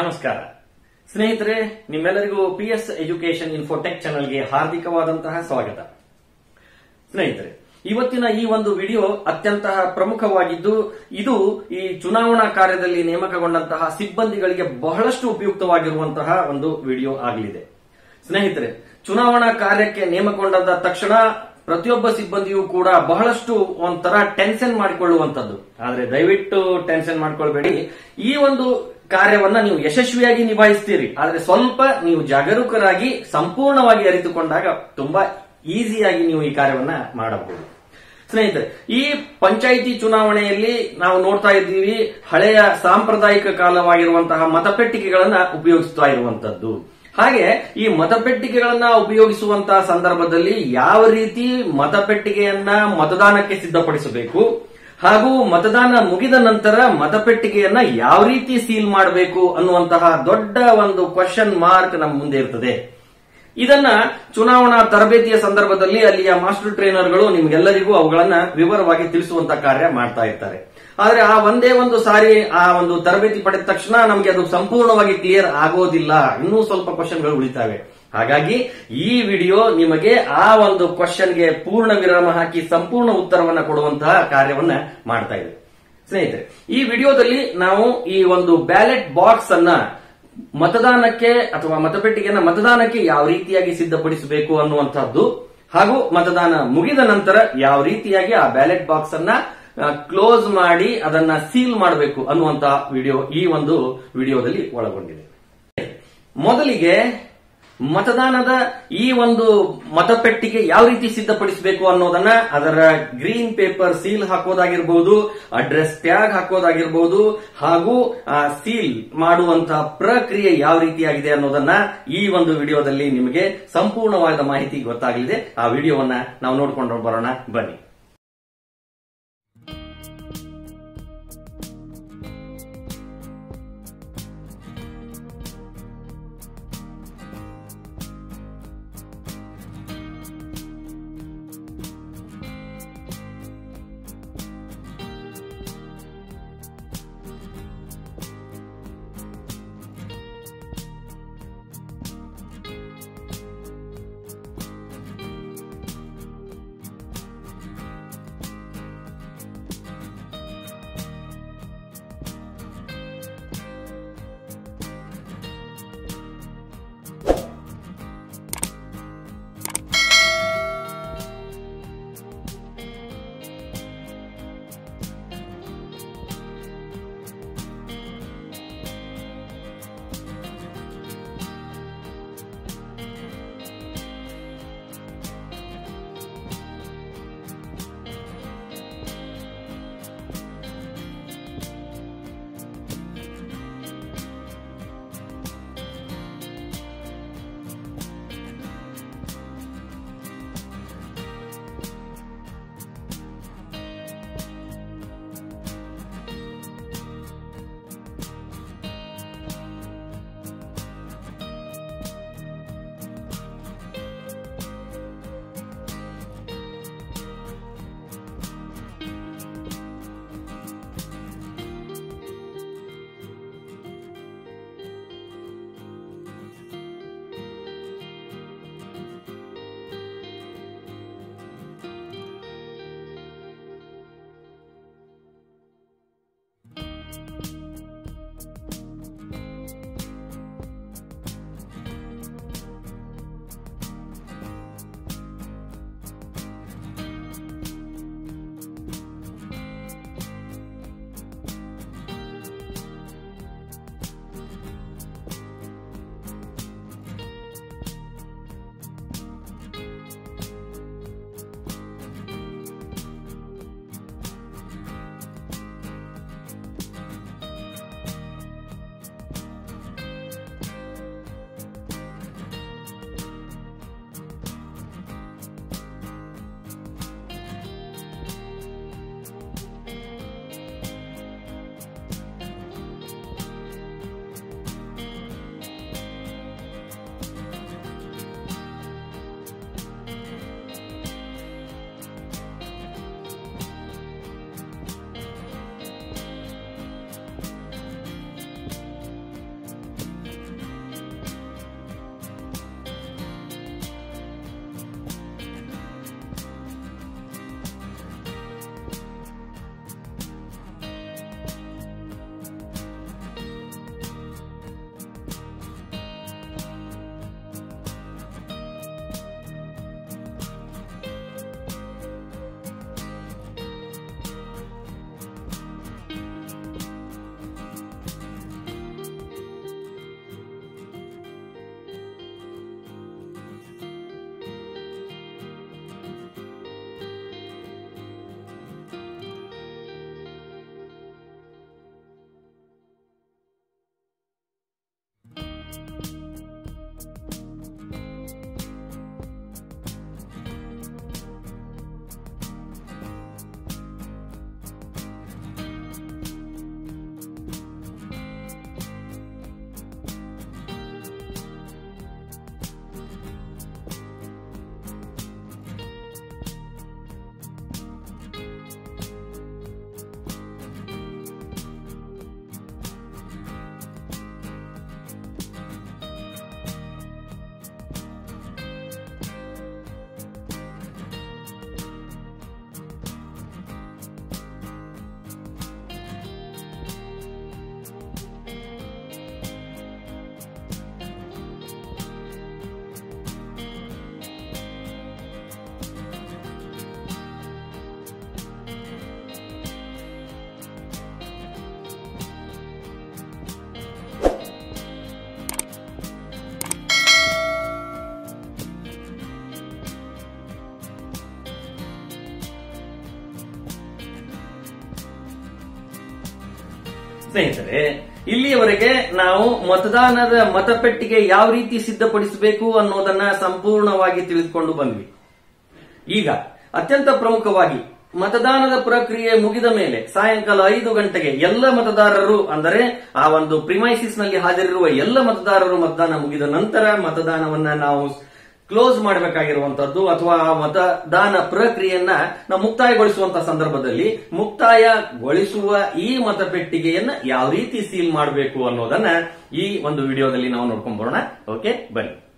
ನಮಸ್ಕಾರ. ಸ್ನೇಹಿತರೆ, ನಿಮ್ಮೆಲ್ಲರಿಗೂ ಪಿ ಎಸ್ ಎಜುಕೇಶನ್ ಇನ್ಫೋಟೆಕ್ ಚಾನೆಲ್ಗೆ ಹಾರ್ದಿಕವಾದಂತಹ ಸ್ವಾಗತ. ಸ್ನೇಹಿತರೆ, ಇವತ್ತಿನ ಈ ಒಂದು ವಿಡಿಯೋ ಅತ್ಯಂತ ಪ್ರಮುಖವಾಗಿದ್ದು, ಇದು ಈ ಚುನಾವಣಾ ಕಾರ್ಯದಲ್ಲಿ ನೇಮಕಗೊಂಡಂತಹ ಸಿಬ್ಬಂದಿಗಳಿಗೆ ಬಹಳಷ್ಟು ಉಪಯುಕ್ತವಾಗಿರುವಂತಹ ಒಂದು ವಿಡಿಯೋ ಆಗಲಿದೆ. ಸ್ನೇಹಿತರೆ, ಚುನಾವಣಾ ಕಾರ್ಯಕ್ಕೆ ನೇಮಕೊಂಡಾದ ತಕ್ಷಣ ಪ್ರತಿಯೊಬ್ಬ ಸಿಬ್ಬಂದಿಯೂ ಕೂಡ ಬಹಳಷ್ಟು ಒಂಥರ ಟೆನ್ಷನ್ ಮಾಡಿಕೊಳ್ಳುವಂತದ್ದು ಆದ್ರೆ ದಯವಿಟ್ಟು ಟೆನ್ಷನ್ ಮಾಡ್ಕೊಳ್ಬೇಡಿ. ಈ ಒಂದು ಕಾರ್ಯವನ್ನ ನೀವು ಯಶಸ್ವಿಯಾಗಿ ನಿಭಾಯಿಸ್ತೀರಿ. ಆದ್ರೆ ಸ್ವಲ್ಪ ನೀವು ಜಾಗರೂಕರಾಗಿ ಸಂಪೂರ್ಣವಾಗಿ ಅರಿತುಕೊಂಡಾಗ ತುಂಬಾ ಈಸಿಯಾಗಿ ನೀವು ಈ ಕಾರ್ಯವನ್ನ ಮಾಡಬಹುದು. ಸ್ನೇಹಿತರೆ, ಈ ಪಂಚಾಯಿತಿ ಚುನಾವಣೆಯಲ್ಲಿ ನಾವು ನೋಡ್ತಾ ಇದ್ದೀವಿ ಹಳೆಯ ಸಾಂಪ್ರದಾಯಿಕ ಕಾಲವಾಗಿರುವಂತಹ ಮತಪೆಟ್ಟಿಗೆಗಳನ್ನ ಉಪಯೋಗಿಸ್ತಾ ಇರುವಂತದ್ದು ಹಾಗೆ ಈ ಮತಪೆಟ್ಟಿಗೆಗಳನ್ನ ಉಪಯೋಗಿಸುವಂತಹ ಸಂದರ್ಭದಲ್ಲಿ ಯಾವ ರೀತಿ ಮತಪೆಟ್ಟಿಗೆಯನ್ನ ಮತದಾನಕ್ಕೆ ಸಿದ್ಧಪಡಿಸಬೇಕು? ಹಾಗೂ ಮತದಾನ ಮುಗಿದ ನಂತರ ಮತಪೆಟ್ಟಿಗೆಯನ್ನ ಯಾವ ರೀತಿ ಸೀಲ್ ಮಾಡಬೇಕು ಅನ್ನುವಂತಹ ದೊಡ್ಡ ಒಂದು ಕ್ವಶನ್ ಮಾರ್ಕ್ ನಮ್ಮ ಮುಂದೆ ಇರ್ತದೆ. ಇದನ್ನ ಚುನಾವಣಾ ತರಬೇತಿಯ ಸಂದರ್ಭದಲ್ಲಿ ಅಲ್ಲಿಯ ಮಾಸ್ಟರ್ ಟ್ರೈನರ್ಗಳು ನಿಮ್ಗೆಲ್ಲರಿಗೂ ಅವುಗಳನ್ನ ವಿವರವಾಗಿ ತಿಳಿಸುವಂತ ಕಾರ್ಯ ಮಾಡ್ತಾ ಇರ್ತಾರೆ. ಆದ್ರೆ ಆ ಒಂದೇ ಒಂದು ಸಾರಿ, ಆ ಒಂದು ತರಬೇತಿ ಪಡೆದ ತಕ್ಷಣ ನಮಗೆ ಅದು ಸಂಪೂರ್ಣವಾಗಿ ಕ್ಲಿಯರ್ ಆಗೋದಿಲ್ಲ. ಇನ್ನೂ ಸ್ವಲ್ಪ ಕ್ವಶನ್ಗಳು ಉಳಿತಾವೆ. ಹಾಗಾಗಿ ಈ ವಿಡಿಯೋ ನಿಮಗೆ ಆ ಒಂದು ಕ್ವಶನ್ಗೆ ಪೂರ್ಣ ವಿರಾಮ ಹಾಕಿ ಸಂಪೂರ್ಣ ಉತ್ತರವನ್ನ ಕೊಡುವಂತಹ ಕಾರ್ಯವನ್ನ ಮಾಡ್ತಾ ಇದೆ ಸ್ನೇಹಿತರೆ, ಈ ವಿಡಿಯೋದಲ್ಲಿ ನಾವು ಈ ಒಂದು ಬ್ಯಾಲೆಟ್ ಬಾಕ್ಸ್ ಅನ್ನ ಮತದಾನಕ್ಕೆ ಅಥವಾ ಮತಪೆಟ್ಟಿಗೆಯನ್ನ ಮತದಾನಕ್ಕೆ ಯಾವ ರೀತಿಯಾಗಿ ಸಿದ್ಧಪಡಿಸಬೇಕು ಅನ್ನುವಂಥದ್ದು ಹಾಗೂ ಮತದಾನ ಮುಗಿದ ನಂತರ ಯಾವ ರೀತಿಯಾಗಿ ಆ ಬ್ಯಾಲೆಟ್ ಬಾಕ್ಸ್ ಅನ್ನ ಕ್ಲೋಸ್ ಮಾಡಿ ಅದನ್ನ ಸೀಲ್ ಮಾಡಬೇಕು ಅನ್ನುವಂತಹ ವಿಡಿಯೋ ಈ ಒಂದು ವಿಡಿಯೋದಲ್ಲಿ ಒಳಗೊಂಡಿದೆ. ಮೊದಲಿಗೆ ಮತದಾನದ ಈ ಒಂದು ಮತಪೆಟ್ಟಿಗೆ ಯಾವ ರೀತಿ ಸಿದ್ಧಪಡಿಸಬೇಕು ಅನ್ನೋದನ್ನ ಅದರ ಗ್ರೀನ್ ಪೇಪರ್ ಸೀಲ್ ಹಾಕೋದಾಗಿರ್ಬಹುದು ಅಡ್ರೆಸ್ ಟ್ಯಾಗ್ ಹಾಕೋದಾಗಿರ್ಬಹುದು ಹಾಗೂ ಸೀಲ್ ಮಾಡುವಂತಹ ಪ್ರಕ್ರಿಯೆ ಯಾವ ರೀತಿಯಾಗಿದೆ ಅನ್ನೋದನ್ನ ಈ ಒಂದು ವಿಡಿಯೋದಲ್ಲಿ ನಿಮಗೆ ಸಂಪೂರ್ಣವಾದ ಮಾಹಿತಿ ಗೊತ್ತಾಗಲಿದೆ. ಆ ವಿಡಿಯೋವನ್ನ ನಾವು ನೋಡ್ಕೊಂಡು ಬರೋಣ. ಬನ್ನಿ. ಸ್ನೇಹಿತರೆ, ಇಲ್ಲಿಯವರೆಗೆ ನಾವು ಮತದಾನದ ಮತಪೆಟ್ಟಿಗೆ ಯಾವ ರೀತಿ ಸಿದ್ಧಪಡಿಸಬೇಕು ಅನ್ನೋದನ್ನ ಸಂಪೂರ್ಣವಾಗಿ ತಿಳಿದುಕೊಂಡು ಬಂದ್ವಿ. ಈಗ, ಅತ್ಯಂತ ಪ್ರಮುಖವಾಗಿ ಮತದಾನದ ಪ್ರಕ್ರಿಯೆ ಮುಗಿದ ಮೇಲೆ ಸಾಯಂಕಾಲ ಐದು ಗಂಟೆಗೆ ಎಲ್ಲ ಮತದಾರರು, ಅಂದರೆ ಆ ಒಂದು ಪ್ರಿಮೈಸಿಸ್ನಲ್ಲಿ ಹಾಜರಿರುವ ಎಲ್ಲ ಮತದಾರರು ಮತದಾನ ಮುಗಿದ ನಂತರ ಮತದಾನವನ್ನ ನಾವು ಕ್ಲೋಸ್ ಮಾಡಬೇಕಾಗಿರುವಂತದ್ದು ಅಥವಾ ಆ ಮತದಾನ ಪ್ರಕ್ರಿಯೆಯನ್ನ ನಾವು ಮುಕ್ತಾಯಗೊಳಿಸುವಂತ ಸಂದರ್ಭದಲ್ಲಿ ಮುಕ್ತಾಯಗೊಳಿಸುವ ಈ ಮತಪೆಟ್ಟಿಗೆಯನ್ನ ಯಾವ ರೀತಿ ಸೀಲ್ ಮಾಡಬೇಕು ಅನ್ನೋದನ್ನ ಈ ಒಂದು ವಿಡಿಯೋದಲ್ಲಿ ನಾವು ನೋಡ್ಕೊಂಡ್ ಬರೋಣ. ಓಕೆ ಬನ್ನಿ.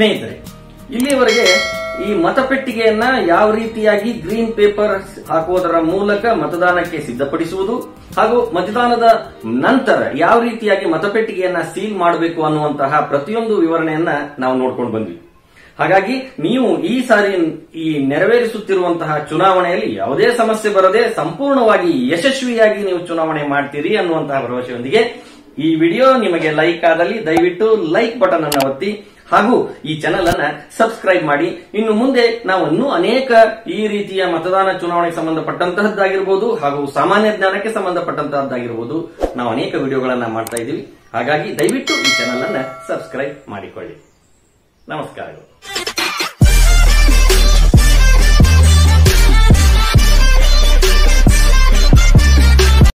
ಸ್ನೇಹಿತರೆ, ಇಲ್ಲಿವರೆಗೆ ಈ ಮತಪೆಟ್ಟಿಗೆಯನ್ನ ಯಾವ ರೀತಿಯಾಗಿ ಗ್ರೀನ್ ಪೇಪರ್ ಹಾಕುವುದರ ಮೂಲಕ ಮತದಾನಕ್ಕೆ ಸಿದ್ಧಪಡಿಸುವುದು ಹಾಗೂ ಮತದಾನದ ನಂತರ ಯಾವ ರೀತಿಯಾಗಿ ಮತಪೆಟ್ಟಿಗೆಯನ್ನ ಸೀಲ್ ಮಾಡಬೇಕು ಅನ್ನುವಂತಹ ಪ್ರತಿಯೊಂದು ವಿವರಣೆಯನ್ನ ನಾವು ನೋಡ್ಕೊಂಡು ಬಂದ್ವಿ. ಹಾಗಾಗಿ ನೀವು ಈ ಸಾರಿ ಈ ನೆರವೇರಿಸುತ್ತಿರುವಂತಹ ಚುನಾವಣೆಯಲ್ಲಿ ಯಾವುದೇ ಸಮಸ್ಯೆ ಬರದೆ ಸಂಪೂರ್ಣವಾಗಿ ಯಶಸ್ವಿಯಾಗಿ ನೀವು ಚುನಾವಣೆ ಮಾಡ್ತೀರಿ ಅನ್ನುವಂತಹ ಭರವಸೆಯೊಂದಿಗೆ ಈ ವಿಡಿಯೋ ನಿಮಗೆ ಲೈಕ್ ಆದಲ್ಲಿ ದಯವಿಟ್ಟು ಲೈಕ್ ಬಟನ್ ಅನ್ನು ಒತ್ತಿ ಹಾಗೂ ಈ ಚಾನೆಲ್ ಅನ್ನ ಸಬ್ಸ್ಕ್ರೈಬ್ ಮಾಡಿ. ಇನ್ನು ಮುಂದೆ ನಾವು ಇನ್ನೂ ಅನೇಕ ಈ ರೀತಿಯ ಮತದಾನ ಚುನಾವಣೆಗೆ ಸಂಬಂಧಪಟ್ಟಂತಹದ್ದಾಗಿರ್ಬೋದು ಹಾಗೂ ಸಾಮಾನ್ಯ ಜ್ಞಾನಕ್ಕೆ ಸಂಬಂಧಪಟ್ಟಂತಹದ್ದಾಗಿರ್ಬೋದು ನಾವು ಅನೇಕ ವಿಡಿಯೋಗಳನ್ನ ಮಾಡ್ತಾ ಇದ್ದೀವಿ. ಹಾಗಾಗಿ ದಯವಿಟ್ಟು ಈ ಚಾನೆಲ್ ಅನ್ನ ಸಬ್ಸ್ಕ್ರೈಬ್ ಮಾಡಿಕೊಳ್ಳಿ. ನಮಸ್ಕಾರಗಳು.